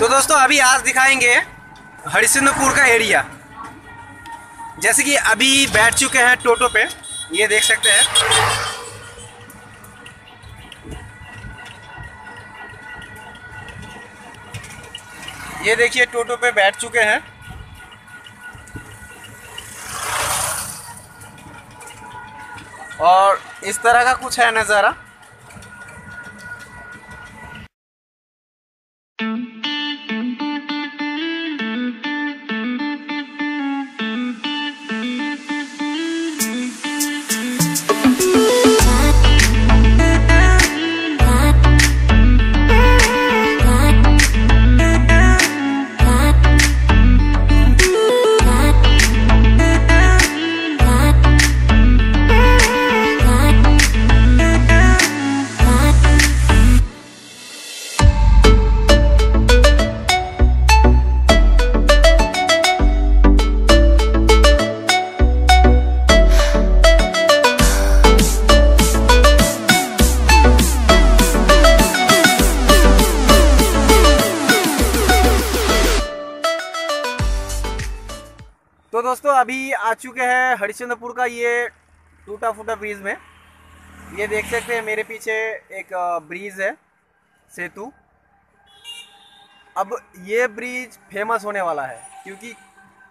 तो दोस्तों, अभी आज दिखाएँगे हरिश्चंद्रपुर का एरिया जैसे कि अभी बैठ चुके हैं टोटो पे, ये देख सकते हैं। ये देखिए, टोटो पे बैठ चुके हैं। और इस तरह का कुछ है नज़ारा। अभी आ चुके हैं हरिश्चंद्रपुर का ये टूटा फूटा ब्रिज में। ये देख सकते हैं, मेरे पीछे एक ब्रिज है, सेतु। अब ये ब्रिज फ़ेमस होने वाला है, क्योंकि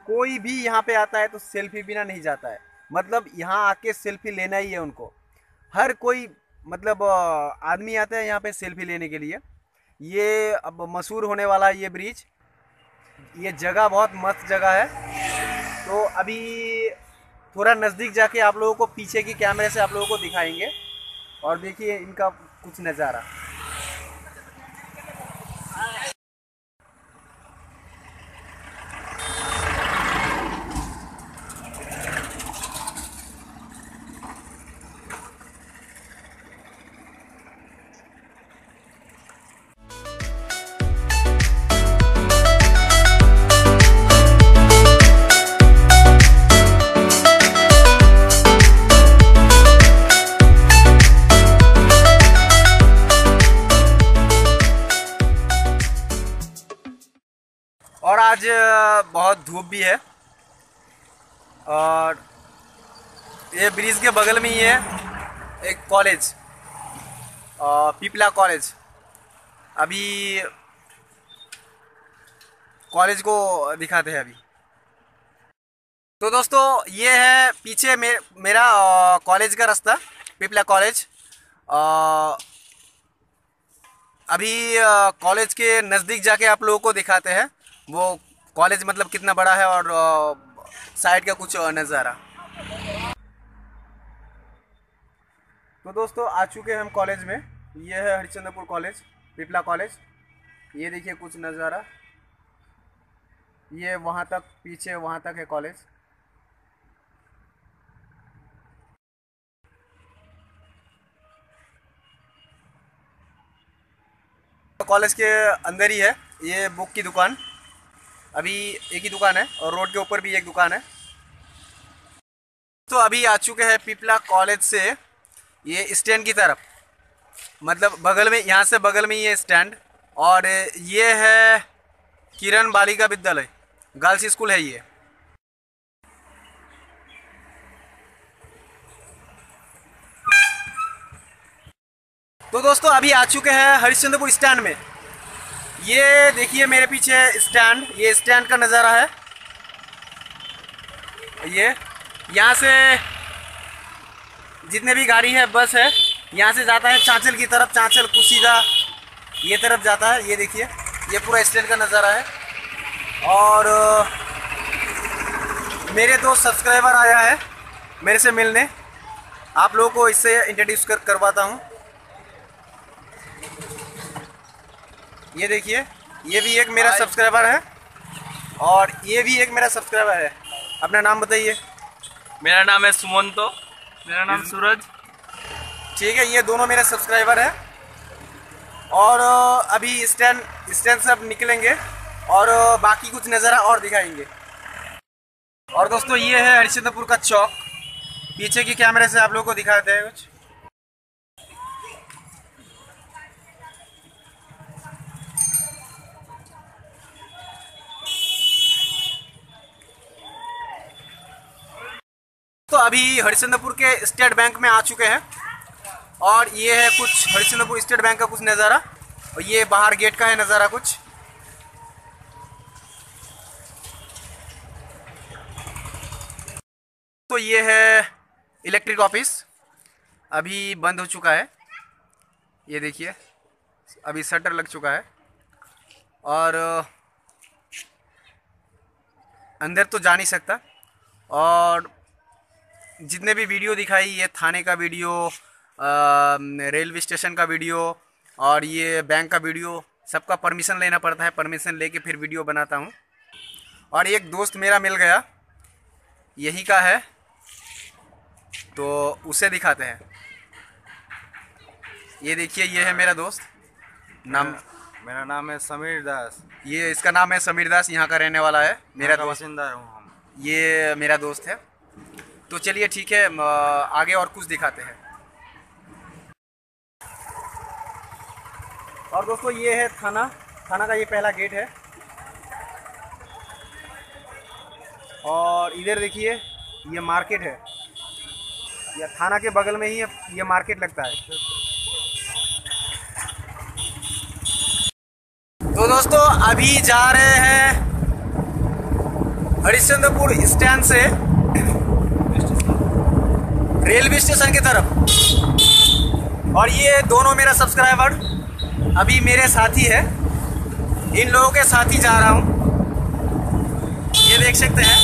कोई भी यहाँ पे आता है तो सेल्फी बिना नहीं जाता है। मतलब यहाँ आके सेल्फी लेना ही है उनको। हर कोई मतलब आदमी आता है यहाँ पे सेल्फी लेने के लिए। ये अब मशहूर होने वाला है ये ब्रिज। ये जगह बहुत मस्त जगह है। अभी थोड़ा नज़दीक जाके आप लोगों को पीछे की कैमरे से आप लोगों को दिखाएँगे। और देखिए इनका कुछ नज़ारा। बहुत धूप भी है। और ये ब्रिज के बगल में ही है एक कॉलेज पिपला कॉलेज। अभी कॉलेज को दिखाते हैं अभी। तो दोस्तों ये है पीछे मे, मेरा कॉलेज का रास्ता पिपला कॉलेज। अभी कॉलेज के नज़दीक जाके आप लोगों को दिखाते हैं। वो कॉलेज मतलब कितना बड़ा है और साइड का कुछ नज़ारा? तो दोस्तों, आ चुके हैं हम कॉलेज में। ये है हरिश्चंद्रपुर कॉलेज, पिपला कॉलेज। ये देखिए कुछ नज़ारा। ये वहाँ तक, पीछे वहाँ तक है कॉलेज। कॉलेज के अंदर ही है ये बुक की दुकान। अभी एक ही दुकान है और रोड के ऊपर भी एक दुकान है। तो अभी आ चुके हैं पिपला कॉलेज से ये स्टैंड की तरफ़। मतलब बगल में, यहाँ से बगल में ये स्टैंड। और ये है किरण बालिका विद्यालय। गर्ल्स स्कूल है ये। तो दोस्तों, अभी आ चुके हैं हरिश्चंद्रपुर स्टैंड में। ये देखिए मेरे पीछे स्टैंड, ये स्टैंड का नज़ारा है। ये, यहाँ से जितने भी गाड़ी है, बस है, यहाँ से जाता है चांचल की तरफ़, चांचल कुशीदा, ये तरफ़ जाता है, ये देखिए, ये पूरा स्टैंड का नज़ारा है। और, मेरे दो सब्सक्राइबर आया है, मेरे से मिलने। आप लोगों को इससे इंट्रोड्यूस कर, करवाता हूँ। ये देखिए ये भी एक मेरा सब्सक्राइबर है और ये भी एक मेरा सब्सक्राइबर है। अपना नाम बताइए। मेरा नाम है सुमंतो। मेरा नाम सूरज। ठीक है ये दोनों मेरे सब्सक्राइबर हैं। और अभी स्टैंड स्टैंड से अब निकलेंगे और बाकी कुछ नज़ारा और दिखाएँगे। और दोस्तों ये है हरिश्चंद्रपुर का चौक। पीछे की कैमरे से आप लोगों को दिखाते हैं कुछ। अभी हरिश्चंद्रपुर के स्टेट बैंक में आ चुके हैं। और ये है कुछ हरिश्चंद्रपुर स्टेट बैंक का कुछ नज़ारा और ये बाहर गेट का है नज़ारा कुछ। तो ये है इलेक्ट्रिक ऑफ़िस। अभी बंद हो चुका है। ये देखिए, अभी शटर लग चुका है। और, अंदर तो जा नहीं सकता। और जितने भी वीडियो दिखाई ये थाने का वीडियो रेलवे स्टेशन का वीडियो और ये बैंक का वीडियो सबका परमिशन लेना पड़ता है। परमिशन लेके फिर वीडियो बनाता हूँ। और एक दोस्त मेरा मिल गया यही का है तो उसे दिखाते हैं। ये देखिए ये है मेरा दोस्त। नाम? मेरा नाम है समीर दास। ये इसका नाम है समीर दास यहाँ का रहने वाला है। मेरा दोस्त। हूँ हम। ये मेरा दोस्त है। तो चलिए ठीक है आगे और कुछ दिखाते हैं। और दोस्तों, ये है थाना। थाना का ये पहला गेट है। और इधर देखिए, ये मार्केट है। ये थाना के बगल में ही ये मार्केट लगता है। तो दोस्तों, अभी जा रहे हैं हरिश्चंद्रपुर स्टैंड से। रेलवे स्टेशन की तरफ़। और ये दोनों मेरा सब्सक्राइबर, अभी मेरे साथी है। इन लोगों के साथ ही जा रहा हूँ। ये देख सकते हैं।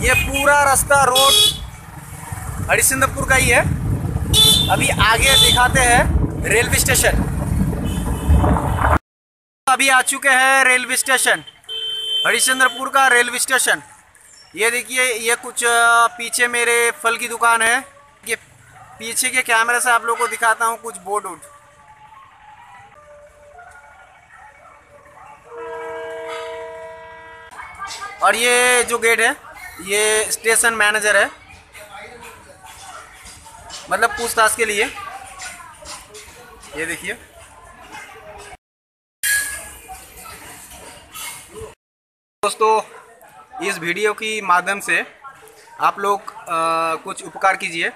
ये पूरा रास्ता रोड हरिश्चंद्रपुर का ही है। अभी आगे दिखाते हैं रेलवे स्टेशन। अभी आ चुके हैं रेलवे स्टेशन। हरिश्चंद्रपुर का रेलवे स्टेशन। ये देखिए, ये कुछ पीछे मेरे फल की दुकान है। ये पीछे के कैमरे से आप लोगों को दिखाता हूँ कुछ बोर्ड उड और ये जो गेट है, ये स्टेशन मैनेजर है। मतलब पूछताछ के लिए। ये देखिए। दोस्तों इस वीडियो की माध्यम से आप लोग अ, कुछ उपकार कीजिए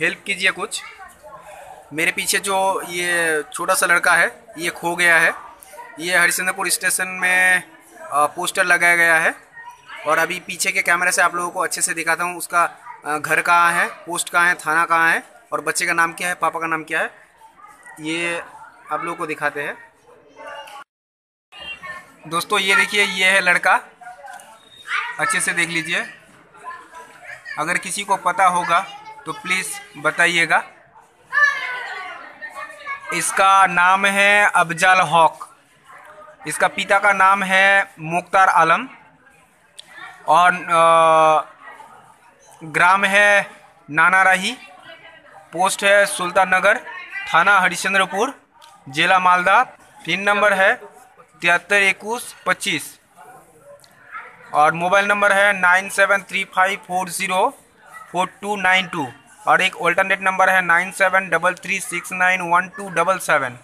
हेल्प कीजिए कुछ। मेरे पीछे जो ये छोटा सा लड़का है ये खो गया है। ये हरिश्चंद्रपुर स्टेशन में अ, पोस्टर लगाया गया है। और अभी पीछे के कैमरे से आप लोगों को अच्छे से दिखाता हूँ उसका घर कहाँ है पोस्ट कहाँ है थाना कहाँ है और बच्चे का नाम क्या है पापा का नाम क्या है ये आप लोगों को दिखाते हैं। दोस्तों, ये देखिए, ये है लड़का। अच्छे से देख लीजिए। अगर किसी को पता होगा तो प्लीज़ बताइएगा। इसका नाम है अफजल हॉक। इसका पिता का नाम है मुख्तार आलम। और ग्राम है नानाराही। पोस्ट है सुल्तान नगर थाना हरिश्चंद्रपुर, जिला मालदा। पिन नंबर है तिहत्तर, इक्कीस, पच्चीस। और मोबाइल नंबर है nine seven three five four zero four two nine two. और एक ऑल्टरनेट नंबर है nine seven double three six nine one two double seven.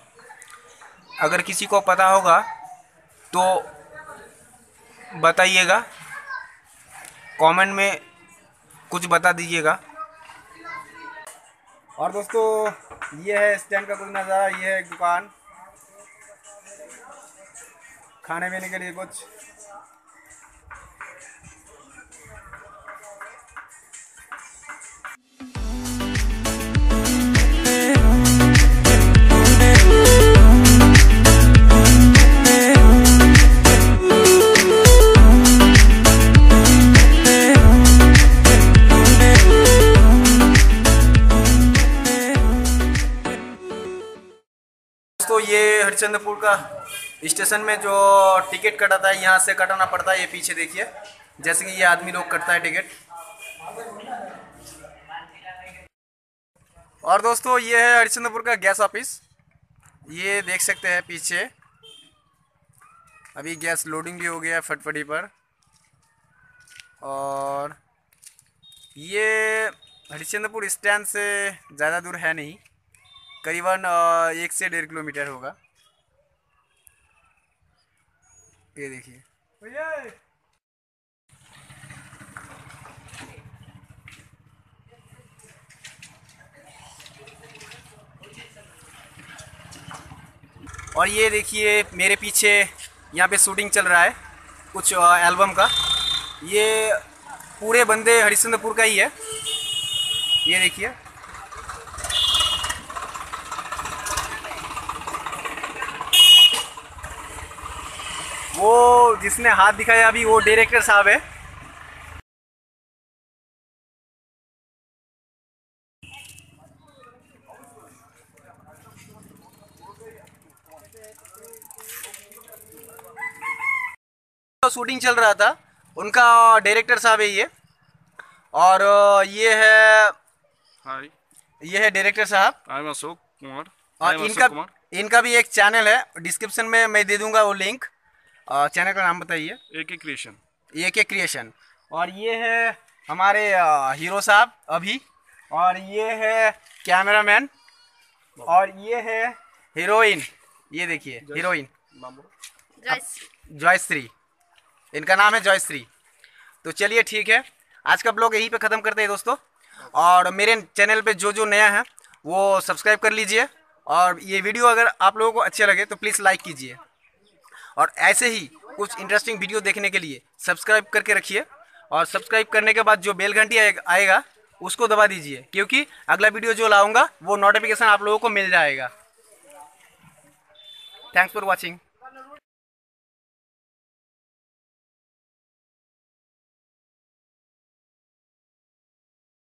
अगर किसी को पता होगा तो बताइएगा। कमेंट में कुछ बता दीजिएगा। और दोस्तों, ये है स्टैंड का कुछ नज़ारा, ये है एक दुकान। खाने पीने के लिए कुछ? दोस्तों ये हरिश्चंद्रपुर का स्टेशन में जो टिकट कटाता है, यहाँ से कटाना पड़ता है, ये पीछे देखिए। जैसे कि ये आदमी लोग कटता है टिकट। और दोस्तों, ये है हरिश्चंद्रपुर का गैस ऑफ़िस। ये देख सकते हैं पीछे। अभी गैस लोडिंग भी हो गया है फटफटी पर। और ये हरिश्चंद्रपुर स्टैंड से ज़्यादा दूर है नहीं। करीबन एक से डेढ़ किलोमीटर होगा। ये देखिए। और ये देखिए मेरे पीछे यहाँ पे शूटिंग चल रहा है कुछ एल्बम का। ये पूरे बंदे हरिश्चंद्रपुर का ही है। ये देखिए। वो जिसने हाथ दिखाया अभी वो डायरेक्टर साहब है। तो शूटिंग चल रहा था उनका डायरेक्टर साहब है ये। और ये है हाय ये है डायरेक्टर साहब। आई एम अशोक कुमार और इनका इनका भी एक चैनल है। डिस्क्रिप्शन में मैं दे दूँगा वो लिंक चैनल का नाम बताइए। ए के क्रिएशन ए के क्रिएशन और ये है हमारे हीरो साहब अभी। और ये है कैमरामैन। और ये है हीरोइन। ये देखिए हीरोइन। जॉयश्री। इनका नाम है जॉयश्री। तो चलिए ठीक है। आज का ब्लॉग यहीं पे ख़त्म करते हैं दोस्तों। और मेरे चैनल पे जो जो नया है वो सब्सक्राइब कर लीजिए। और ये वीडियो अगर आप लोगों को अच्छे लगे तो प्लीज़ लाइक कीजिए। और ऐसे ही कुछ इंटरेस्टिंग वीडियो देखने के लिए सब्सक्राइब करके रखिए और सब्सक्राइब करने के बाद जो बेल घंटी आएगा- उसको दबा दीजिए, क्योंकि अगला वीडियो जो लाऊँगा, वो नोटिफिकेशन आप लोगों को मिल जाएगा। Thanks for watching